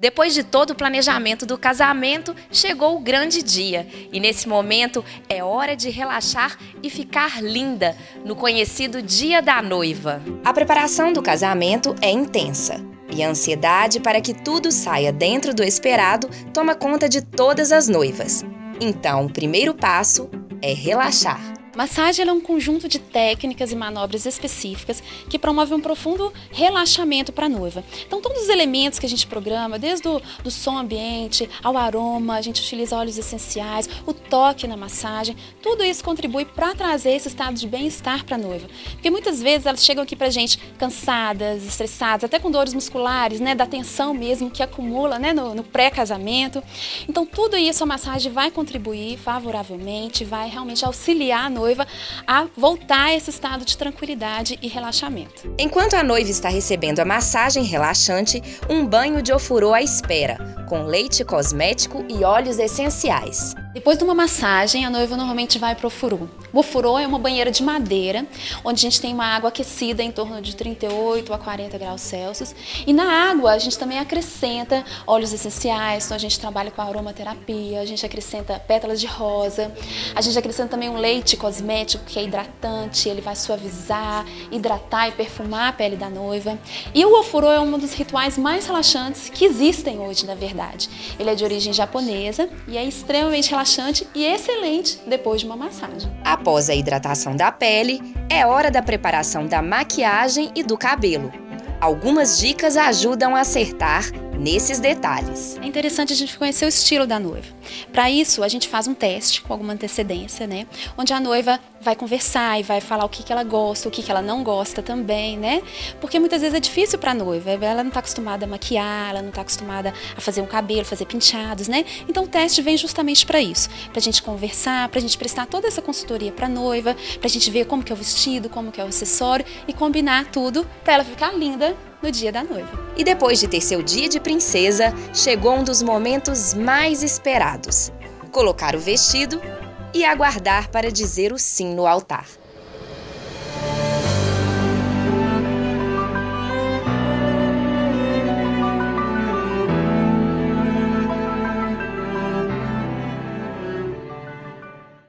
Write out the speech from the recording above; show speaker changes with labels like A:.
A: Depois de todo o planejamento do casamento, chegou o grande dia. E nesse momento é hora de relaxar e ficar linda no conhecido Dia da Noiva. A preparação do casamento é intensa. E a ansiedade para que tudo saia dentro do esperado toma conta de todas as noivas. Então, o primeiro passo é relaxar.
B: Massagem é um conjunto de técnicas e manobras específicas que promovem um profundo relaxamento para a noiva. Então, todos os elementos que a gente programa, desde o do som ambiente ao aroma, a gente utiliza óleos essenciais, o toque na massagem, tudo isso contribui para trazer esse estado de bem-estar para a noiva. Porque muitas vezes elas chegam aqui para a gente cansadas, estressadas, até com dores musculares, né, da tensão mesmo que acumula né, no, no pré-casamento. Então, tudo isso a massagem vai contribuir favoravelmente, vai realmente auxiliar a noiva noiva a voltar a esse estado de tranquilidade e relaxamento.
A: Enquanto a noiva está recebendo a massagem relaxante, um banho de ofurô à espera, com leite cosmético e óleos essenciais.
B: Depois de uma massagem, a noiva normalmente vai para o furu. O furu é uma banheira de madeira, onde a gente tem uma água aquecida em torno de 38 a 40 graus Celsius. E na água a gente também acrescenta óleos essenciais, então a gente trabalha com aromaterapia, a gente acrescenta pétalas de rosa, a gente acrescenta também um leite cosmético que é hidratante, ele vai suavizar, hidratar e perfumar a pele da noiva. E o ofurô é um dos rituais mais relaxantes que existem hoje, na verdade. Ele é de origem japonesa e é extremamente relaxante e excelente depois de uma massagem.
A: Após a hidratação da pele, é hora da preparação da maquiagem e do cabelo. Algumas dicas ajudam a acertar nesses detalhes.
B: É interessante a gente conhecer o estilo da noiva. Para isso, a gente faz um teste com alguma antecedência, né? Onde a noiva vai conversar e vai falar o que, que ela gosta, o que, que ela não gosta também, né? Porque muitas vezes é difícil para a noiva, ela não está acostumada a maquiar, ela não está acostumada a fazer um cabelo, fazer penteados, né? Então o teste vem justamente para isso, para a gente conversar, para a gente prestar toda essa consultoria para a noiva, para a gente ver como que é o vestido, como que é o acessório e combinar tudo para ela ficar linda no dia da noiva.
A: E depois de ter seu dia de princesa, chegou um dos momentos mais esperados: colocar o vestido e aguardar para dizer o sim no altar.